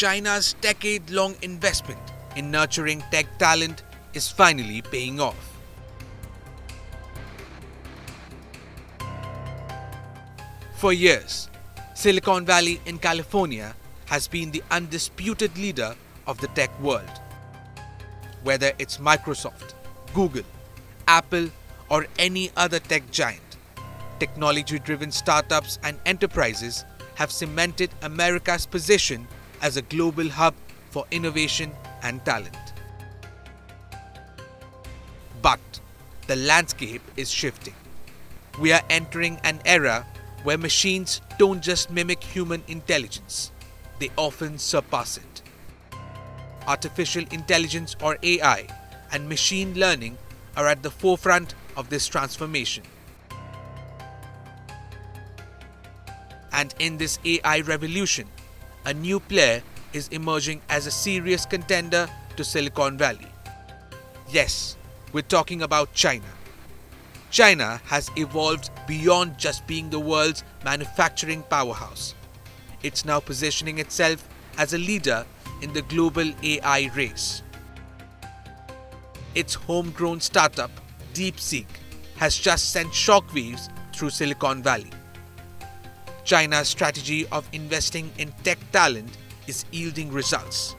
China's decade long investment in nurturing tech talent is finally paying off. For years, Silicon Valley in California has been the undisputed leader of the tech world. Whether it's Microsoft, Google, Apple, or any other tech giant, technology driven startups and enterprises have cemented America's position as a global hub for innovation and talent. But the landscape is shifting. We are entering an era where machines don't just mimic human intelligence, they often surpass it. Artificial intelligence or AI and machine learning are at the forefront of this transformation. And in this AI revolution, a new player is emerging as a serious contender to Silicon Valley. Yes, we're talking about China. China has evolved beyond just being the world's manufacturing powerhouse. It's now positioning itself as a leader in the global AI race. Its homegrown startup, DeepSeek, has just sent shockwaves through Silicon Valley. China's strategy of investing in tech talent is yielding results.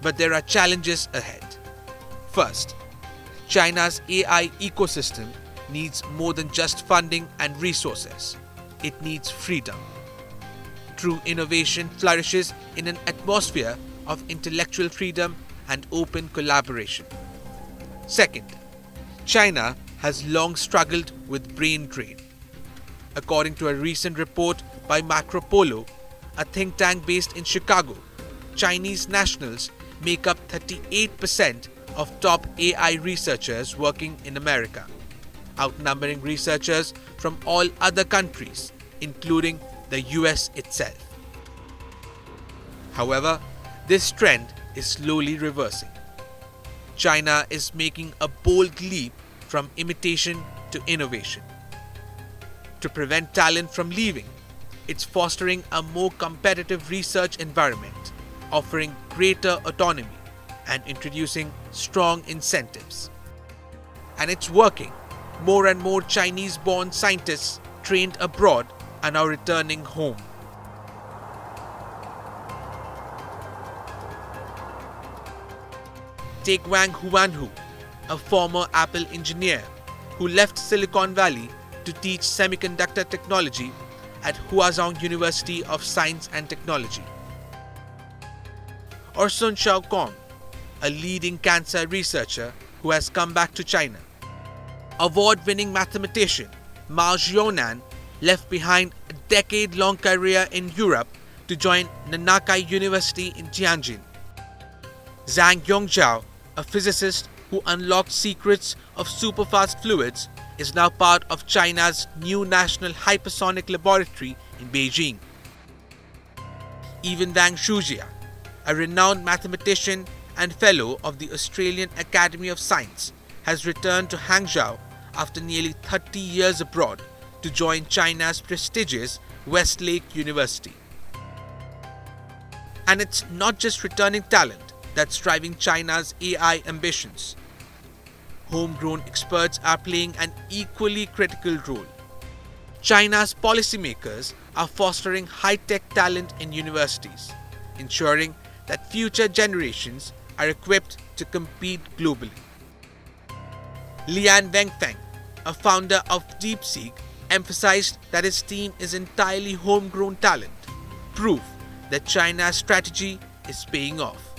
But there are challenges ahead. First, China's AI ecosystem needs more than just funding and resources, it needs freedom. True innovation flourishes in an atmosphere of intellectual freedom and open collaboration. Second, China has long struggled with brain drain. According to a recent report by Macropolo, a think tank based in Chicago, Chinese nationals make up 38% of top AI researchers working in America, outnumbering researchers from all other countries, including the US itself. However, this trend is slowly reversing. China is making a bold leap from imitation to innovation. To prevent talent from leaving, it's fostering a more competitive research environment, offering greater autonomy and introducing strong incentives. And it's working. More and more Chinese born scientists trained abroad are now returning home. Take Wang Huanhu, a former Apple engineer who left Silicon Valley to teach semiconductor technology at Huazhong University of Science and Technology. Or Sun Xiaokong, a leading cancer researcher who has come back to China. Award winning mathematician Mao Jiaonan left behind a decade long career in Europe to join Nankai University in Tianjin. Zhang Yongzhao, a physicist who unlocked secrets of superfast fluids, is now part of China's new National Hypersonic Laboratory in Beijing. Even Wang Shujia, a renowned mathematician and fellow of the Australian Academy of Science, has returned to Hangzhou after nearly 30 years abroad to join China's prestigious Westlake University. And it's not just returning talent that's driving China's AI ambitions homegrown experts are playing an equally critical role. China's policymakers are fostering high tech talent in universities, ensuring that future generations are equipped to compete globally. Liang Wenfeng, a founder of DeepSeek, emphasized that his team is entirely homegrown talent, proof that China's strategy is paying off.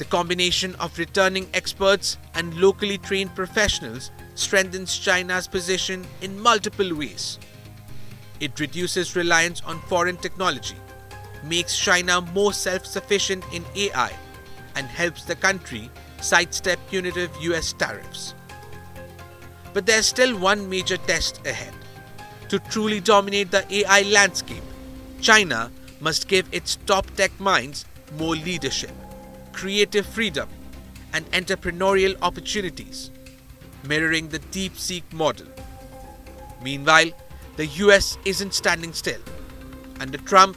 The combination of returning experts and locally trained professionals strengthens China's position in multiple ways. It reduces reliance on foreign technology, makes China more self sufficient in AI, and helps the country sidestep punitive US tariffs. But there's still one major test ahead. To truly dominate the AI landscape, China must give its top tech minds more leadership creative freedom, and entrepreneurial opportunities, mirroring the DeepSeek model. Meanwhile, the US isn't standing still. Under Trump,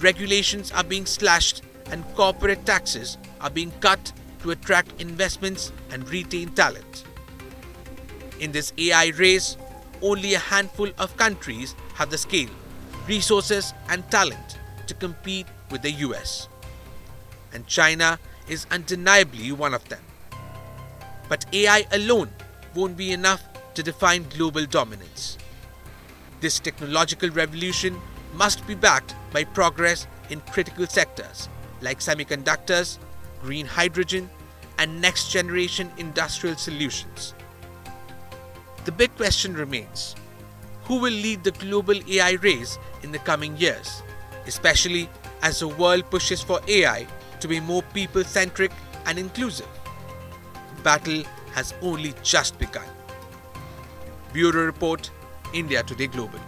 regulations are being slashed and corporate taxes are being cut to attract investments and retain talent. In this AI race, only a handful of countries have the scale, resources, and talent to compete with the US. And China is undeniably one of them. But AI alone won't be enough to define global dominance. This technological revolution must be backed by progress in critical sectors like semiconductors, green hydrogen, and next generation industrial solutions. The big question remains who will lead the global AI race in the coming years, especially as the world pushes for AI to be more people centric and inclusive? Battle has only just begun. Bureau Report, India Today Global.